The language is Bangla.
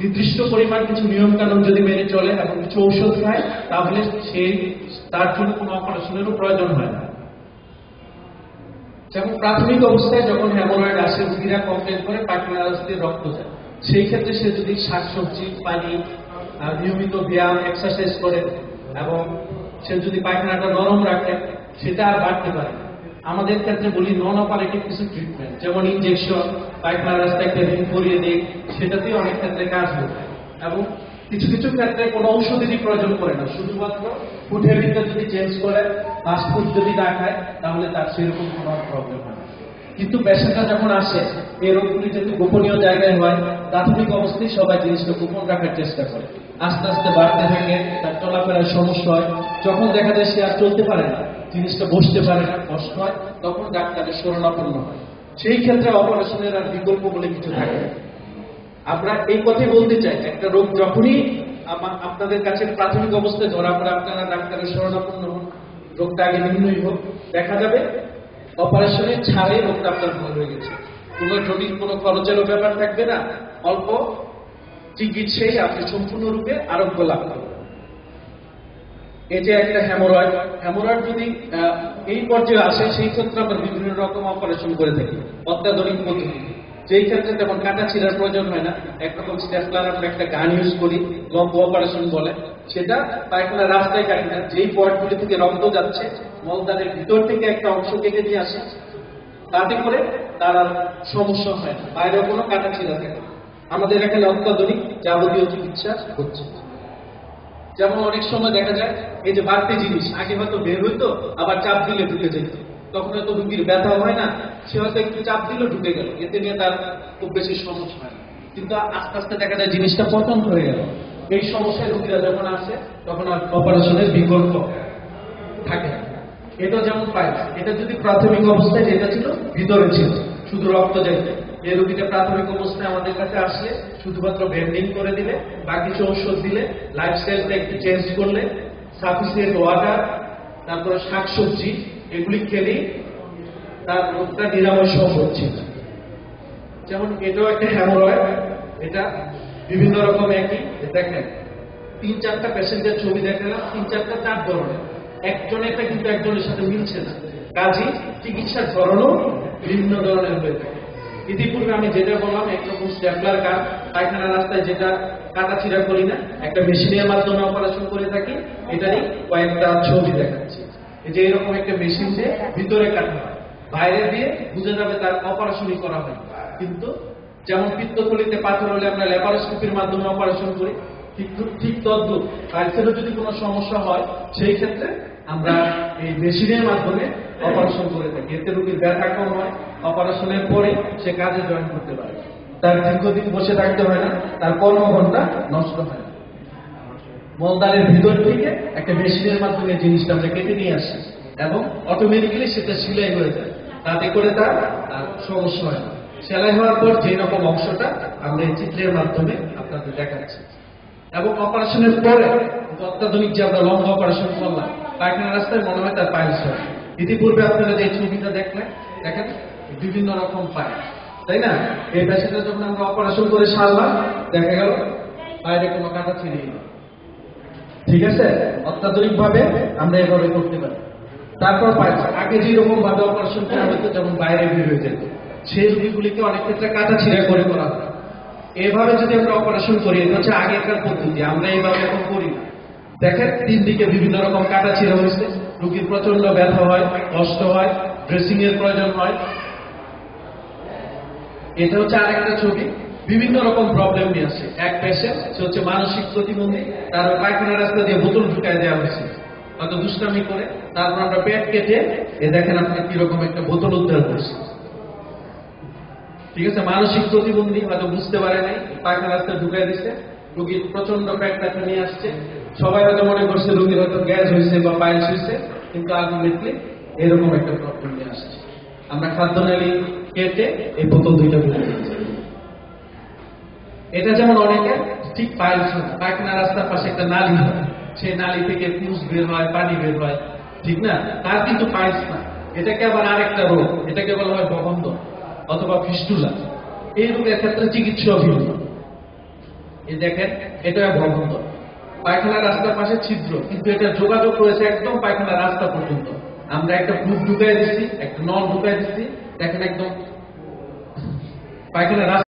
নির্দিষ্ট পরিমাণ কিছু নিয়ম কানুন যদি মেনে চলে এবং কিছু ঔষধ খায়, তাহলে সেই তার জন্য কোনো অপারেশনেরও প্রয়োজন হয় না যেমন প্রাথমিক অবস্থায় যখন হ্যামোরয়েড আসে রোগীরা কমপ্লেন করে পায়খানা রাস্তায় রক্ত যায় সেই ক্ষেত্রে সে যদি শাকসবজি, পানি নিয়মিত ব্যায়াম এক্সারসাইজ করে এবং সে যদি পায়খানাটা নরম রাখে, সেটা আর বাড়তে পারে না। আমাদের ক্ষেত্রে বলি নন অপারেটিভ কিছু ট্রিটমেন্ট যেমন ইনজেকশন পায়খানা একটা রিং করিয়ে দিই, সেটাতেই অনেক ক্ষেত্রে কাজ হয়ে এবং কিছু কিছু ক্ষেত্রে কোনো ঔষধেরই প্রয়োজন করে না, শুধুমাত্র ফুডের ভিতরে যদি চেঞ্জ করে ফাস্ট ফুড যদি না খায়, তাহলে তার সেরকম কোনো প্রবলেম হয় না। কিন্তু পেশেন্টরা যখন আসে, এই রোগগুলি যেহেতু গোপনীয় জায়গায় হয়, প্রাথমিক অবস্থায় সবাই জিনিসটা গোপন রাখার চেষ্টা করে। আস্তে আস্তে বাড়তে থাকে, তার চলাফেরার সমস্যা হয়। যখন দেখা যায় সে আর চলতে পারে না, জিনিসটা বসতে পারে না, কষ্ট হয়, তখন ডাক্তারের শরণাপন্ন হয়। সেই ক্ষেত্রে অপারেশনের আর বিকল্প বলে কিছু থাকে। আমরা এই কথাই বলতে চাই, একটা রোগ যখনই আপনাদের কাছে প্রাথমিক অবস্থায় ধরা পড়ে, আপনারা ডাক্তারের শরণাপন্ন হন। রোগটা আগে নির্ণয় হোক, দেখা যাবে অপারেশনের ছাড়াই রোগটা আপনার ভালো হয়ে গেছে। কোনো জটিল কোনো খরচেরও ব্যাপার থাকবে না। অল্প চিকিৎসায় আপনি সম্পূর্ণরূপে আরোগ্য লাভ করবেন। এই যে একটা হ্যামোরয়েড হ্যামোরয়েড যদি এই পর্যায়ে আসে, সেই ক্ষেত্রে আমরা বিভিন্ন রকম অপারেশন করে থাকি। অত্যাধুনিক পদ্ধতি। যেই ক্ষেত্রে তেমন কাটা ছিঁড়ার প্রয়োজন হয় না। একরকম স্টেপলার আমরা একটা গান ইউজ করি লম্ব অপারেশন বলে। সেটা পায়খানা রাস্তায় কাটি না। যেই পয়েন্টগুলি থেকে রক্ত যাচ্ছে মলদানের ভিতর থেকে একটা অংশ কেটে নিয়ে আসে। তাতে করে তার আর সমস্যা হয় না। বাইরেও কোনো কাটা ছিঁড়া থাকে। আমাদের এখানে অত্যাধুনিক যাবতীয় চিকিৎসা হচ্ছে। যেমন অনেক সময় দেখা যায়, এই যে বাড়তি জিনিস, আগে হয়তো বের হইতো, আবার চাপ দিলে ঢুকে যেত। তখন হয়তো রুগীর ব্যথা হয় না সে হয়তো একটু চাপ দিলে ঢুকে গেল। এতে নিয়ে তার খুব বেশি সমস্যা হয় না। কিন্তু আস্তে আস্তে দেখা যায় জিনিসটা পতন হয়ে গেল। এই সমস্যায় রুগীরা যখন আসে, তখন আর অপারেশনের বিকল্প থাকে এটা যেমন পাইলস এটা যদি প্রাথমিক অবস্থায় যেটা ছিল, ভিতরে ছিল, শুধু রক্ত যেত এই রোগীটা প্রাথমিক অবস্থায় আমাদের কাছে আসলে শুধুমাত্র ব্যান্ডিং করে দিলে বা কিছু ঔষধ দিলে লাইফস্টাইলটা একটু চেঞ্জ করলে সাফিসিয়েন্ট ওয়াটার তারপরে শাকসবজি, এগুলি খেলেই তার রোগটা নিরাময় সম্ভব ছিল যেমন এটাও একটা হ্যামোরয়েড এটা বিভিন্ন রকম একই দেখেন, তিন চারটা পেশেন্টের ছবি দেখালাম, তিন চারটা চার ধরনের। একজনেরটা কিন্তু একজনের সাথে মিলছে না। কাজে চিকিৎসার ধরনও বিভিন্ন ধরনের হয়ে থাকে। ইতিপূর্বে আমি যেটা বললাম একরকম স্টেপলার কাট পায়খানা রাস্তায় যেটা কাটা ছিঁড়া করি না, একটা মেশিনের মাধ্যমে অপারেশন করে থাকি, এটারই কয়েকটা ছবি দেখাচ্ছি। যে এরকম একটা মেশিন দিয়ে ভিতরে কাটা হয়। বাইরে দিয়ে বুঝে যাবে তার অপারেশনই করা হয়। কিন্তু যেমন পিত্তথলিতে পাথর হলে আমরা ল্যাপারোস্কোপির মাধ্যমে অপারেশন করি ঠিক তদ্রুপ পাইলসেরও যদি কোনো সমস্যা হয়, সেই ক্ষেত্রে আমরা এই মেশিনের মাধ্যমে অপারেশন করে থাকি। এতে রোগীর ব্যথা কম হয় অপারেশনের পরে সে কাজে জয়েন করতে পারে। তার দীর্ঘদিন বসে থাকতে হয় না, তার কর্মঘণ্টা নষ্ট হয় না। মলদারের ভিতর থেকে একটা মেশিনের মাধ্যমে জিনিসটা আমরা কেটে নিয়ে আসি এবং অটোমেটিক্যালি সেটা সেলাই হয়ে যায়। তাতে করে তার সমস্যা হয় সেলাই হওয়ার পর যে রকম অংশটা আমরা এই চিত্রের মাধ্যমে আপনাদের দেখাচ্ছি। এবং অপারেশনের পরে অত্যাধুনিক যে আমরা লম্বা অপারেশন করলাম, পায়খানা রাস্তায় মনে হয় তার পাইলস হয় ইতিপূর্বে আপনারা যে ছবিটা দেখলেন, দেখেন, বিভিন্ন রকম পায়। তাই না? এই পেশেন্টটা যখন আমরা অপারেশন করে সারলাম, দেখা গেল বাইরে কোনো কাটা ছিঁড়ে ঠিক আছে? অত্যাধুনিক ভাবে আমরা এভাবে করতে পারি। তারপর আগে যেরকম ভাবে অপারেশন করা হতো, যেমন বাইরে বের হয়ে যেত। সেই রোগীগুলিকে অনেক ক্ষেত্রে কাটা ছিঁড়া করে করা এভাবে যদি আমরা অপারেশন করি, এটা হচ্ছে আগেকার পদ্ধতি। আমরা এইভাবে এখন করি না। দেখেন, তিন দিকে বিভিন্ন রকম কাটা ছিঁড়া হয়েছে। রোগীর প্রচণ্ড ব্যথা হয়, কষ্ট হয় ড্রেসিং এর প্রয়োজন হয়। এটা হচ্ছে আরেকটা ছবি। বিভিন্ন রকম প্রবলেম নিয়ে আসে। এক পেশেন্ট সে হচ্ছে মানসিক প্রতিবন্ধী, তার পায়খানা রাস্তা দিয়ে বোতল ঢুকায় দেওয়া হয়েছে। হয়তো দুষ্টামি করে। তারপর আমরা পেট কেটে, এ দেখেন আপনি কীরকম একটা বোতল উদ্ধার করছি ঠিক আছে? মানসিক প্রতিবন্ধী হয়তো বুঝতে পারে নাই পায়খানা রাস্তায় ঢুকাই দিচ্ছে রুগীর প্রচণ্ড পেট নিয়ে আসছে। সবাই হয়তো মনে করছে রুগীর হয়তো গ্যাস হয়েছে বা পাইলস হয়েছে, কিন্তু আলটিমেটলি এরকম একটা প্রবলেম নিয়ে আসছে। আমরা খাদ্য নালী কেটে এই বোতল দুইটা ফেলে এটা যেমন অনেকে ঠিক পায়েস হয়। পায়খানা রাস্তার পাশে একটা নালী হয়, সেই নালী থেকে পুষ বের হয়, পানি বের হয় ঠিক না? তার কিন্তু পাইলস না। এটাকে আবার আরেকটা রোগ। এটাকে বলা হয় বগন্ধ অথবা ফিস্টুলা। এই রোগের ক্ষেত্রে চিকিৎসা ভিন্ন এই দেখেন, এটা ভবন্তর পায়খানা রাস্তার পাশে ছিদ্র, কিন্তু এটা যোগাযোগ রয়েছে একদম পায়খানা রাস্তা পর্যন্ত। আমরা একটা বুক ঢুকাই দিচ্ছি একটা নল ঢুকাই দিচ্ছি দেখেন একদম পায়খানা রাস্তা